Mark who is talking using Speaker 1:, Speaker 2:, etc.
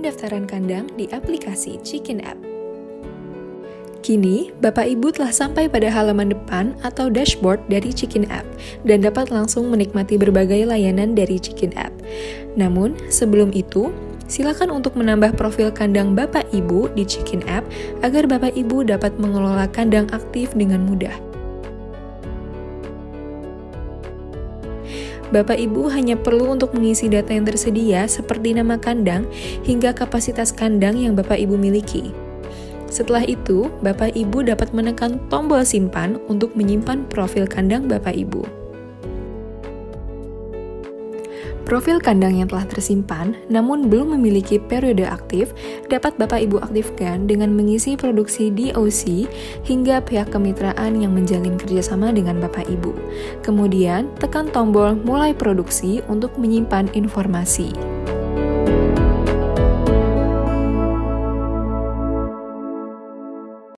Speaker 1: pemekaran kandang di aplikasi Chicken App. Kini, Bapak Ibu telah sampai pada halaman depan atau dashboard dari Chicken App dan dapat langsung menikmati berbagai layanan dari Chicken App. Namun, sebelum itu, silakan untuk menambah profil kandang Bapak Ibu di Chicken App agar Bapak Ibu dapat mengelola kandang aktif dengan mudah. Bapak Ibu hanya perlu untuk mengisi data yang tersedia seperti nama kandang hingga kapasitas kandang yang Bapak Ibu miliki. Setelah itu, Bapak Ibu dapat menekan tombol simpan untuk menyimpan profil kandang Bapak Ibu. Profil kandang yang telah tersimpan namun belum memiliki periode aktif dapat Bapak Ibu aktifkan dengan mengisi produksi DOC hingga pihak kemitraan yang menjalin kerjasama dengan Bapak Ibu. Kemudian, tekan tombol mulai produksi untuk menyimpan informasi.